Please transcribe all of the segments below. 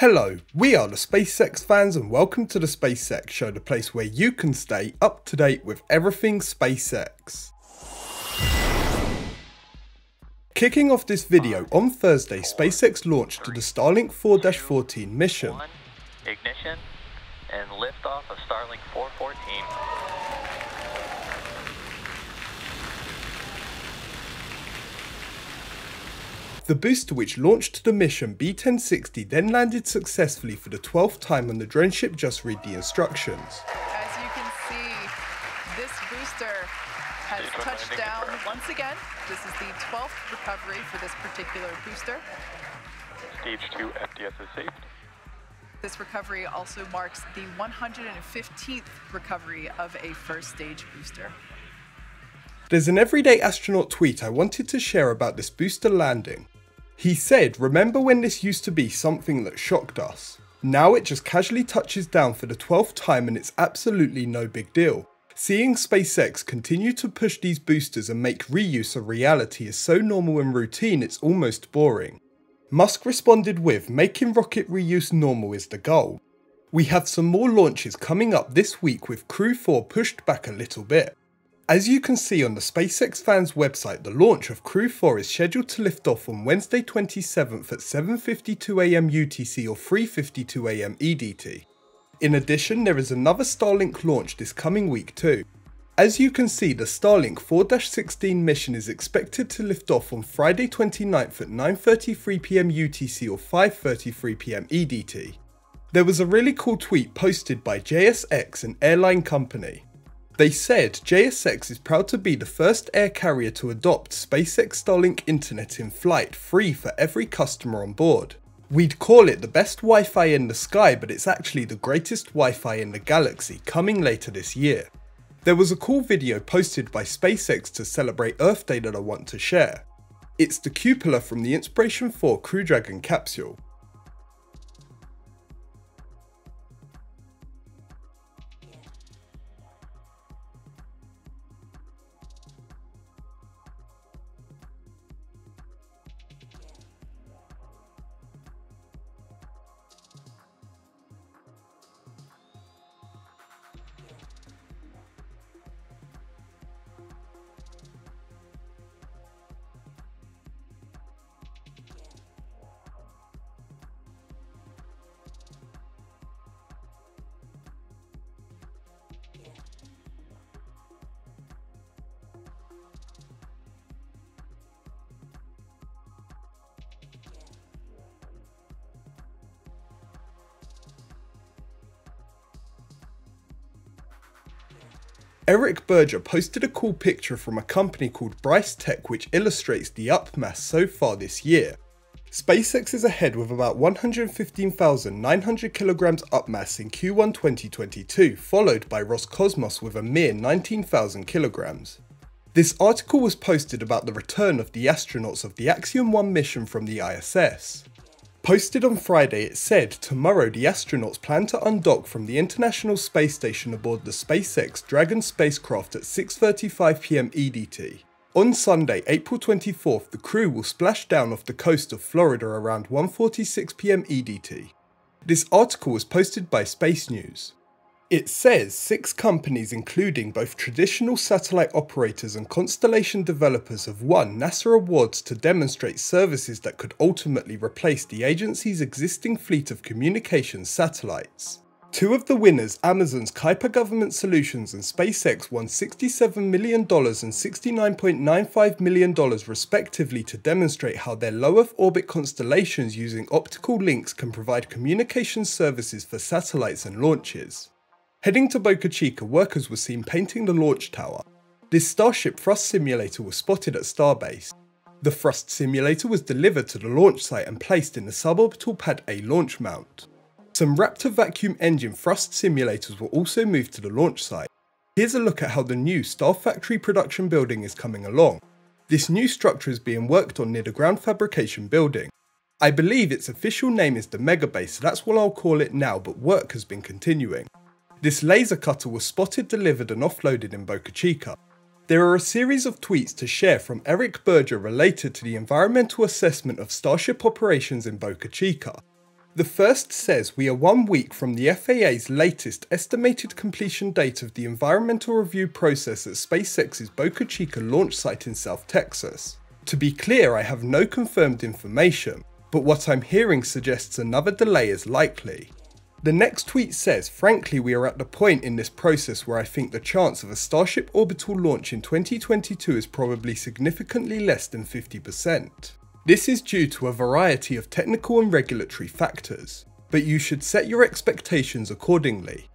Hello, we are the SpaceX fans and welcome to the SpaceX show, the place where you can stay up to date with everything SpaceX. Kicking off this video, on Thursday SpaceX launched the Starlink 4-14 mission. Ignition, and liftoff of Starlink 414. The booster which launched the mission B-1060 then landed successfully for the 12th time on the drone ship just read the instructions. As you can see, this booster has touched down once again. This is the 12th recovery for this particular booster. Stage 2 FTS is safe. This recovery also marks the 115th recovery of a first stage booster. There's an everyday astronaut tweet I wanted to share about this booster landing. He said, remember when this used to be something that shocked us? Now it just casually touches down for the 12th time and it's absolutely no big deal. Seeing SpaceX continue to push these boosters and make reuse a reality is so normal and routine it's almost boring. Musk responded with, making rocket reuse normal is the goal. We have some more launches coming up this week with Crew 4 pushed back a little bit. As you can see on the SpaceX fans website, the launch of Crew 4 is scheduled to lift off on Wednesday 27th at 7.52am UTC or 3.52am EDT. In addition, there is another Starlink launch this coming week too. As you can see, the Starlink 4-16 mission is expected to lift off on Friday 29th at 9.33pm UTC or 5.33pm EDT. There was a really cool tweet posted by JSX, an airline company. They said JSX is proud to be the first air carrier to adopt SpaceX Starlink Internet in flight free for every customer on board. We'd call it the best Wi Fi in the sky, but it's actually the greatest Wi Fi in the galaxy, coming later this year. There was a cool video posted by SpaceX to celebrate Earth Day that I want to share. It's the cupola from the Inspiration 4 Crew Dragon capsule. Eric Berger posted a cool picture from a company called Bryce Tech which illustrates the upmass so far this year. SpaceX is ahead with about 115,900 kilograms upmass in Q1 2022, followed by Roscosmos with a mere 19,000 kilograms. This article was posted about the return of the astronauts of the Axiom 1 mission from the ISS. Posted on Friday, it said tomorrow the astronauts plan to undock from the International Space Station aboard the SpaceX Dragon spacecraft at 6.35pm EDT. E On Sunday, April 24th, the crew will splash down off the coast of Florida around 1.46pm EDT. E This article was posted by Space News. It says six companies, including both traditional satellite operators and constellation developers, have won NASA awards to demonstrate services that could ultimately replace the agency's existing fleet of communications satellites. Two of the winners, Amazon's Kuiper Government Solutions and SpaceX, won $67 million and $69.95 million respectively to demonstrate how their low Earth orbit constellations using optical links can provide communication services for satellites and launches. Heading to Boca Chica, workers were seen painting the launch tower. This Starship thrust simulator was spotted at Starbase. The thrust simulator was delivered to the launch site and placed in the suborbital Pad A launch mount. Some Raptor vacuum engine thrust simulators were also moved to the launch site. Here's a look at how the new Star Factory production building is coming along. This new structure is being worked on near the ground fabrication building. I believe its official name is the Mega Base, so that's what I'll call it now, but work has been continuing. This laser cutter was spotted, delivered, and offloaded in Boca Chica. There are a series of tweets to share from Eric Berger related to the environmental assessment of Starship operations in Boca Chica. The first says we are one week from the FAA's latest estimated completion date of the environmental review process at SpaceX's Boca Chica launch site in South Texas. To be clear, I have no confirmed information, but what I'm hearing suggests another delay is likely. The next tweet says, frankly, we are at the point in this process where I think the chance of a Starship orbital launch in 2022 is probably significantly less than 50%. This is due to a variety of technical and regulatory factors, but you should set your expectations accordingly.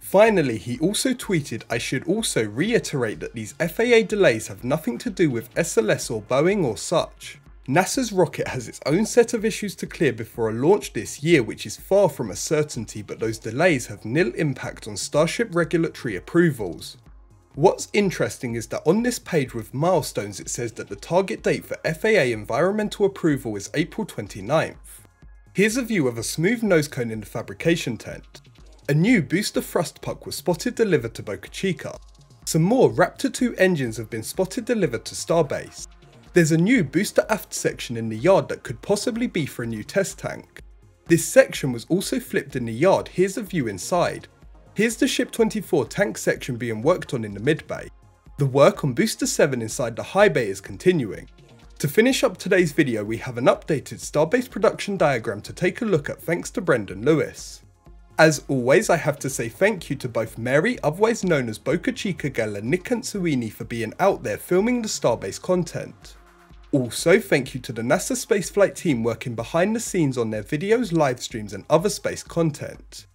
Finally, he also tweeted, I should also reiterate that these FAA delays have nothing to do with SLS or Boeing or such. NASA's rocket has its own set of issues to clear before a launch this year which is far from a certainty but those delays have nil impact on Starship regulatory approvals. What's interesting is that on this page with milestones it says that the target date for FAA environmental approval is April 29th. Here's a view of a smooth nose cone in the fabrication tent. A new booster thrust puck was spotted delivered to Boca Chica. Some more Raptor 2 engines have been spotted delivered to Starbase. There's a new booster aft section in the yard that could possibly be for a new test tank. This section was also flipped in the yard, here's a view inside. Here's the Ship 24 tank section being worked on in the mid bay. The work on Booster 7 inside the high bay is continuing. To finish up today's video we have an updated Starbase production diagram to take a look at thanks to Brendan Lewis. As always I have to say thank you to both Mary, otherwise known as Boca Chica Gal and Nic Ansuini for being out there filming the Starbase content. Also, thank you to the NASA spaceflight team working behind the scenes on their videos, live streams and other space content.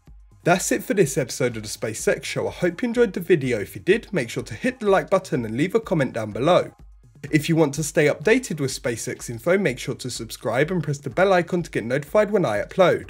That's it for this episode of the SpaceX Show. I hope you enjoyed the video. If you did, make sure to hit the like button and leave a comment down below. If you want to stay updated with SpaceX info, make sure to subscribe and press the bell icon to get notified when I upload.